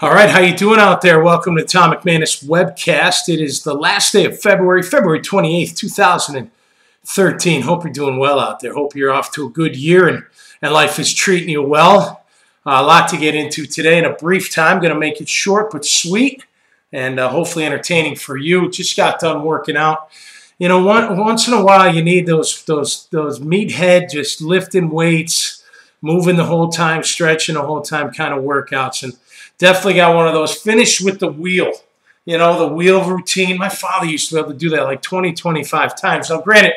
All right, how you doing out there? Welcome to Tom McManus webcast. It is the last day of February, February 28th, 2013. Hope you're doing well out there. Hope you're off to a good year and, and life is treating you well. Uh, a lot to get into today in a brief time. Going to make it short but sweet and uh, hopefully entertaining for you. Just got done working out. You know, one, once in a while you need those those those meathead just lifting weights, moving the whole time, stretching the whole time kind of workouts and Definitely got one of those. Finish with the wheel. You know, the wheel routine. My father used to be able to do that like 20, 25 times. Now, granted,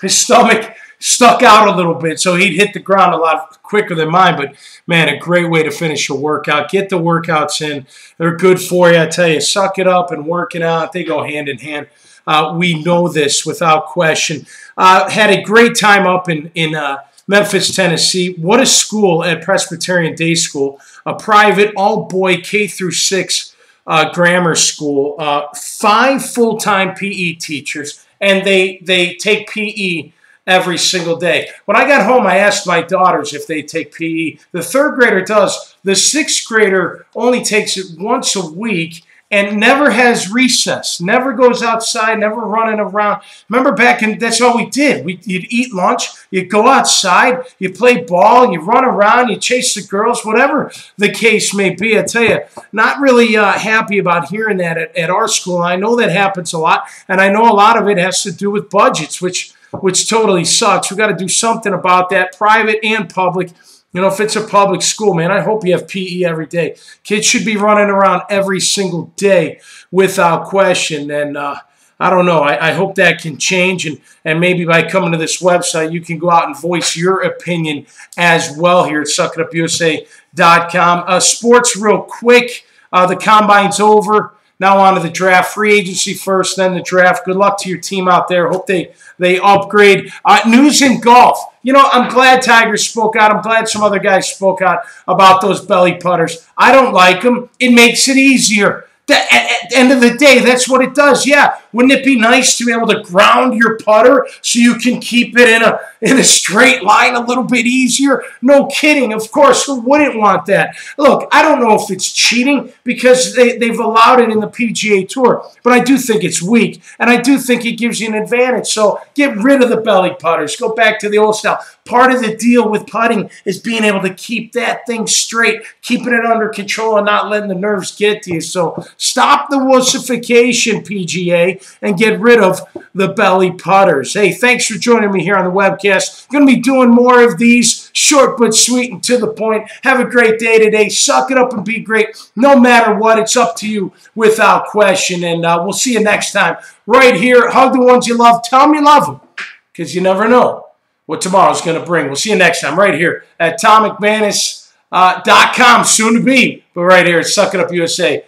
his stomach stuck out a little bit, so he'd hit the ground a lot quicker than mine. But man, a great way to finish a workout. Get the workouts in; they're good for you. I tell you, suck it up and work it out. They go hand in hand. Uh, we know this without question. Uh, had a great time up in in uh, Memphis, Tennessee. What a school at Presbyterian Day School, a private all-boy K through six uh, grammar school. Uh, five full-time PE teachers, and they they take PE every single day. When I got home, I asked my daughters if they take PE. The third grader does. The sixth grader only takes it once a week, and never has recess, never goes outside, never running around. Remember back in, that's all we did. We, you'd eat lunch, you'd go outside, you play ball, you run around, you chase the girls, whatever the case may be. I tell you, not really uh, happy about hearing that at, at our school. I know that happens a lot, and I know a lot of it has to do with budgets, which which totally sucks. We've got to do something about that, private and public. You know, if it's a public school, man, I hope you have PE every day. Kids should be running around every single day without question. And uh, I don't know. I, I, hope that can change. And, and maybe by coming to this website, you can go out and voice your opinion as well here at suckitupusa.com. Uh, sports, real quick. Uh, the combine's over. Now on to the draft. Free agency first, then the draft. Good luck to your team out there. Hope they, they upgrade. Uh, news in golf. You know, I'm glad Tiger spoke out. I'm glad some other guys spoke out about those belly putters. I don't like them. It makes it easier. At, at the end of the day, that's what it does. Yeah, wouldn't it be nice to be able to ground your putter so you can keep it in a in a straight line a little bit easier? No kidding. Of course, who wouldn't want that? Look, I don't know if it's cheating because they, they've allowed it in the PGA Tour, but I do think it's weak, and I do think it gives you an advantage. So get rid of the belly putters. Go back to the old style. Part of the deal with putting is being able to keep that thing straight, keeping it under control, and not letting the nerves get to you. So stop the wussification, PGA and get rid of the belly putters. Hey, thanks for joining me here on the webcast. Going to be doing more of these, short but sweet and to the point. Have a great day today. Suck it up and be great. No matter what, it's up to you without question. And uh, we'll see you next time right here. Hug the ones you love. Tell them you love them because you never know what tomorrow's going to bring. We'll see you next time right here at TomMcManus.com, uh, soon to be, but right here at SuckItUpUSA.com.